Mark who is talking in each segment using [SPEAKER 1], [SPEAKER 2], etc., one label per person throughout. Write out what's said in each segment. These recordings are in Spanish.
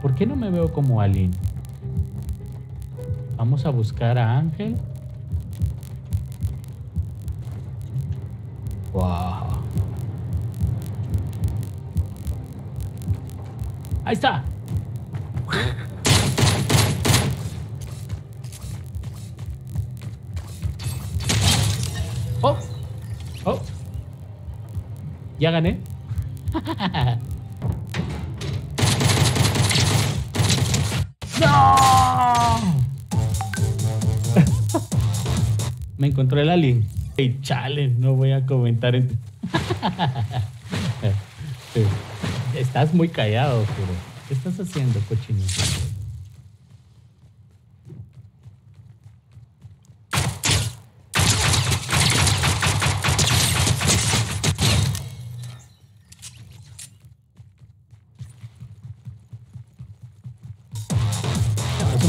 [SPEAKER 1] ¿Por qué no me veo como alien? Vamos a buscar a Ángel. Wow. Ahí está. Oh. Oh. Ya gané. ¡No! Me encontró el alien. Hey, chale, no voy a comentar en... Estás muy callado, pero ¿qué estás haciendo, cochino?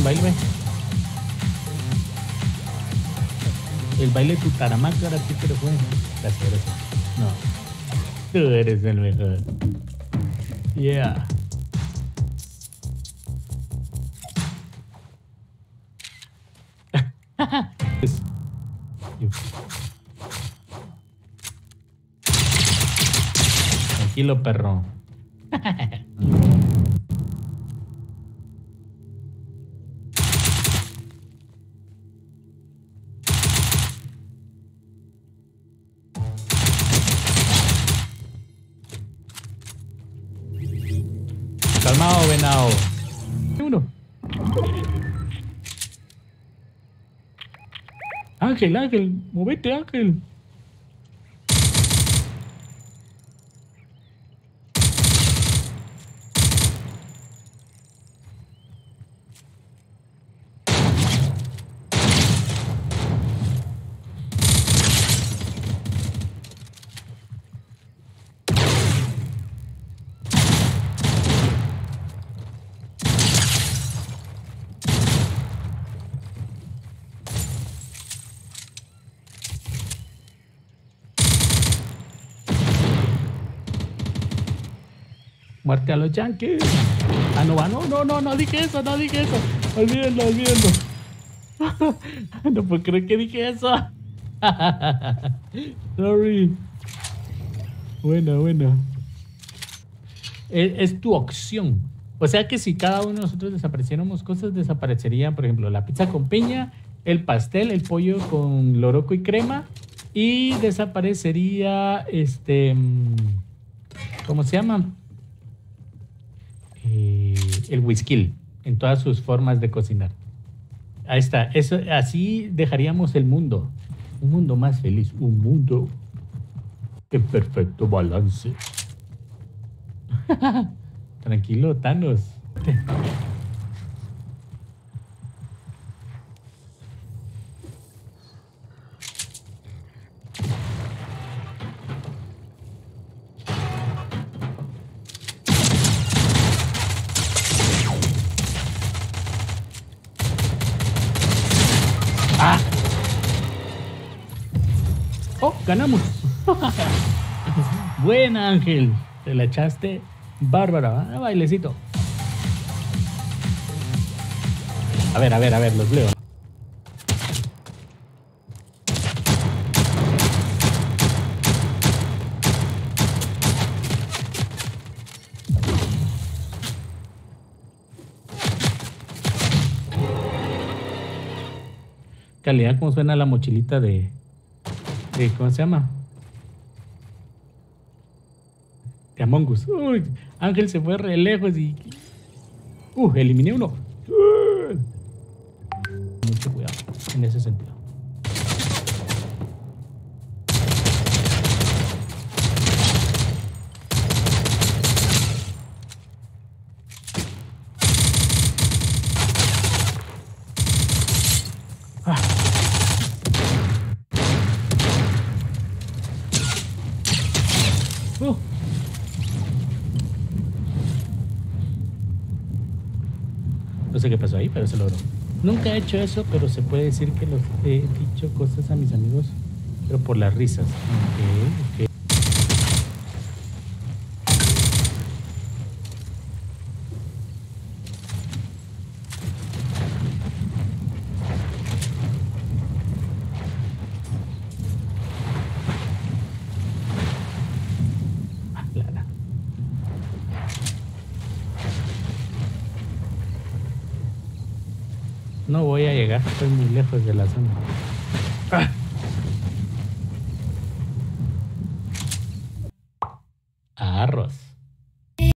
[SPEAKER 1] Baile. El baile de tu taramaca ahora sí lo fue. Gracias. No. Tú eres el mejor. Yeah. Tranquilo, perro. Calmado, venado. Uno. Ángel, Ángel, movete, Ángel. Muerte a los yankees. Ah, no, ah, no, no, no, no dije eso, no dije eso. Olvídenlo, olvídenlo. No puedo creer que dije eso. Sorry. Bueno, bueno. Es, es, tu opción. O sea que si cada uno de nosotros desapareciéramos cosas, desaparecería, por ejemplo, la pizza con piña, el pastel, el pollo con loroco y crema. Y desaparecería este. ¿Cómo se llama? El whisky en todas sus formas de cocinar. Ahí está. Eso, así dejaríamos el mundo. Un mundo más feliz. Un mundo en perfecto balance. Tranquilo, Thanos. ¡Oh! ¡Ganamos! Buena, Ángel. Te la echaste bárbara. Ah, bailecito. A ver, a ver, a ver, los leo. Calidad, ¿cómo suena la mochilita de, ¿cómo se llama? De Among Us. Uy, Ángel se fue re lejos y... Uh, eliminé uno. Mucho cuidado en ese sentido. No sé qué pasó ahí, pero se logró. Nunca he hecho eso, pero se puede decir que los he dicho cosas a mis amigos, pero por las risas. Ok, ok. No voy a llegar, estoy muy lejos de la zona. ¡Ah! Arroz.